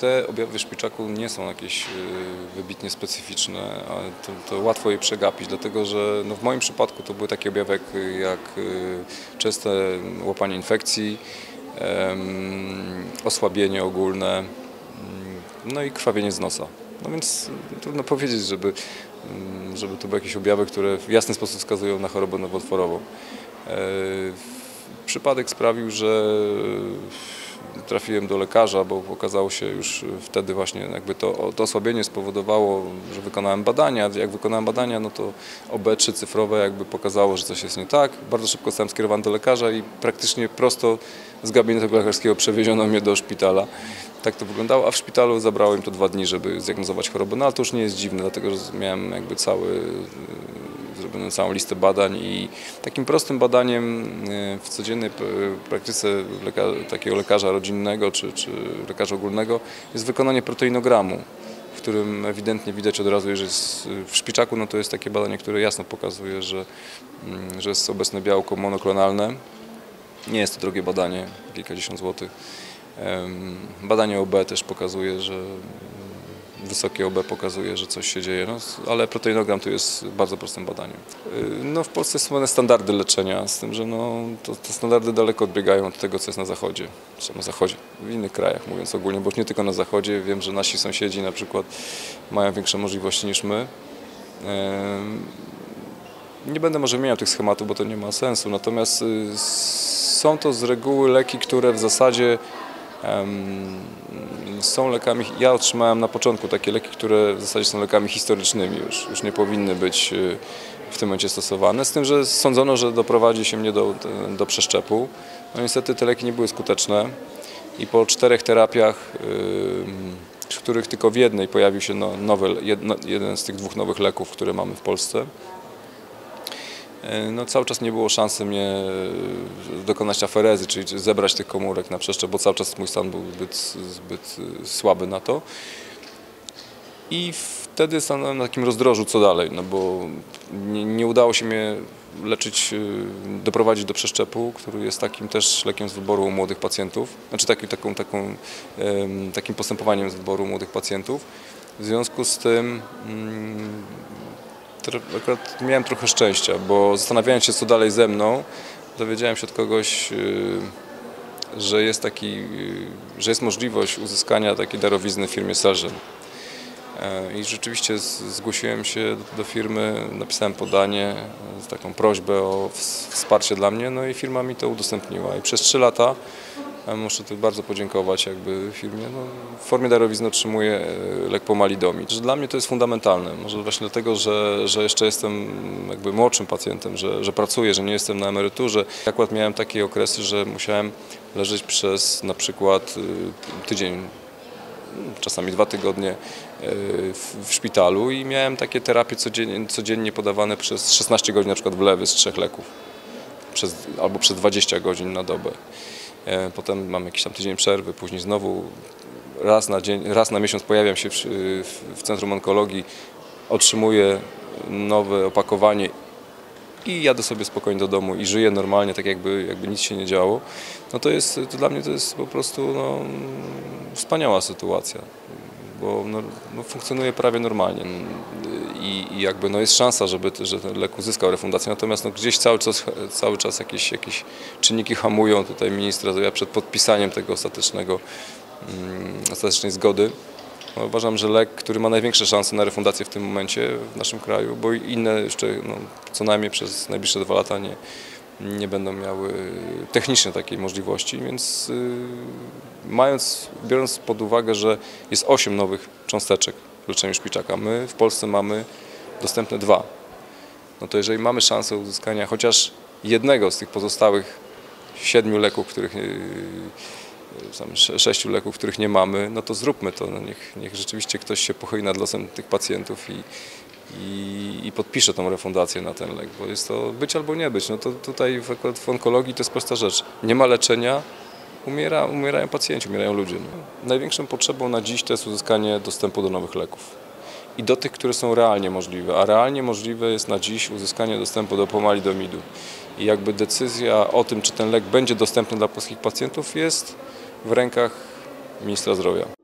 te objawy szpiczaku nie są jakieś y, wybitnie specyficzne, ale to, to łatwo je przegapić, dlatego że no w moim przypadku to były takie objawy jak, y, częste łapanie infekcji, osłabienie ogólne, mm, no i krwawienie z nosa. No więc trudno powiedzieć, żeby, mm, żeby to były jakieś objawy, które w jasny sposób wskazują na chorobę nowotworową. E, Przypadek sprawił, że trafiłem do lekarza, bo okazało się już wtedy właśnie jakby to, to osłabienie spowodowało, że wykonałem badania. Jak wykonałem badania, no to OB3 cyfrowe jakby pokazało, że coś jest nie tak. Bardzo szybko zostałem skierowany do lekarza i praktycznie prosto z gabinetu lekarskiego przewieziono mnie do szpitala. Tak to wyglądało, a w szpitalu zabrało im to dwa dni, żeby zdiagnozować chorobę. No ale to już nie jest dziwne, dlatego że miałem jakby cały całą listę badań i takim prostym badaniem e, w codziennej p- praktyce takiego lekarza rodzinnego czy, czy lekarza ogólnego jest wykonanie proteinogramu, w którym ewidentnie widać od razu, że jest w szpiczaku no to jest takie badanie, które jasno pokazuje, że, mm, że jest obecne białko monoklonalne. Nie jest to drogie badanie, kilkadziesiąt złotych. Badanie OB też pokazuje, że wysokie OB pokazuje, że coś się dzieje, no, ale proteinogram tu jest bardzo prostym badaniem. Yy, No, w Polsce są one standardy leczenia, z tym, że no, to, te standardy daleko odbiegają od tego, co jest na zachodzie, czy na zachodzie, w innych krajach mówiąc ogólnie, bo nie tylko na zachodzie, wiem, że nasi sąsiedzi na przykład mają większe możliwości niż my. Nie będę może wymieniał tych schematów, bo to nie ma sensu, natomiast y, są to z reguły leki, które w zasadzie Są lekami, ja otrzymałem na początku takie leki, które w zasadzie są lekami historycznymi już, już nie powinny być y, w tym momencie stosowane, z tym, że sądzono, że doprowadzi się mnie do, do przeszczepu. No niestety te leki nie były skuteczne i po czterech terapiach, z których tylko w jednej pojawił się no, nowy, jedno, jeden z tych dwóch nowych leków, które mamy w Polsce, no, cały czas nie było szansy mnie e, dokonać aferezy, czyli zebrać tych komórek na przeszczep, bo cały czas mój stan był zbyt, zbyt e, słaby na to. I wtedy stanąłem na takim rozdrożu, co dalej, no bo nie, nie udało się mnie leczyć, e, doprowadzić do przeszczepu, który jest takim też lekiem z wyboru u młodych pacjentów, znaczy takim, taką, taką, takim postępowaniem z wyboru młodych pacjentów. W związku z tym mm, akurat miałem trochę szczęścia, bo zastanawiając się, co dalej ze mną, dowiedziałem się od kogoś, yy, że jest taki, yy, że jest możliwość uzyskania takiej darowizny w firmie Selżen. E, I rzeczywiście zgłosiłem się do- firmy, napisałem podanie z taką prośbę o ws- wsparcie dla mnie, no i firma mi to udostępniła. I przez trzy lata muszę tu bardzo podziękować jakby firmie. No, w formie darowizny otrzymuję e, lek pomalidomid. Dla mnie to jest fundamentalne. Może właśnie dlatego, że, że jeszcze jestem jakby młodszym pacjentem, że, że pracuję, że nie jestem na emeryturze. Akurat miałem takie okresy, że musiałem leżeć przez na przykład y, tydzień czasami dwa tygodnie e, w szpitalu i miałem takie terapie codziennie, codziennie podawane przez 16 godzin na przykład wlewy z trzech leków przez, albo przez 20 godzin na dobę. E, Potem mam jakiś tam tydzień przerwy, później znowu raz na, dzień, raz na miesiąc pojawiam się w, w, Centrum Onkologii, otrzymuję nowe opakowanie i jadę sobie spokojnie do domu i żyję normalnie, tak jakby, jakby nic się nie działo, no to jest, to dla mnie to jest po prostu no, wspaniała sytuacja, bo no, no, funkcjonuje prawie normalnie i, jakby no, jest szansa, żeby że ten lek uzyskał refundację, natomiast no, gdzieś cały czas, cały czas jakieś, jakieś czynniki hamują tutaj ministra zdrowia przed podpisaniem tego ostatecznego, mm, ostatecznej zgody. No, uważam, że lek, który ma największe szanse na refundację w tym momencie w naszym kraju, bo inne jeszcze no, co najmniej przez najbliższe dwa lata nie, nie będą miały technicznie takiej możliwości, więc yy, mając, biorąc pod uwagę, że jest 8 nowych cząsteczek leczeniu szpiczaka, my w Polsce mamy dostępne dwa, no to jeżeli mamy szansę uzyskania chociaż jednego z tych pozostałych siedmiu leków, których yy, sze- sześciu leków, których nie mamy, no to zróbmy to. No niech, niech rzeczywiście ktoś się pochyli nad losem tych pacjentów i, i, i podpisze tą refundację na ten lek, bo jest to być albo nie być. No to tutaj w, akurat w onkologii to jest prosta rzecz. Nie ma leczenia, umiera, umierają pacjenci, umierają ludzie. No. Największą potrzebą na dziś to jest uzyskanie dostępu do nowych leków. I do tych, które są realnie możliwe. A realnie możliwe jest na dziś uzyskanie dostępu do pomalidomidu. I jakby decyzja o tym, czy ten lek będzie dostępny dla polskich pacjentów jest w rękach ministra zdrowia.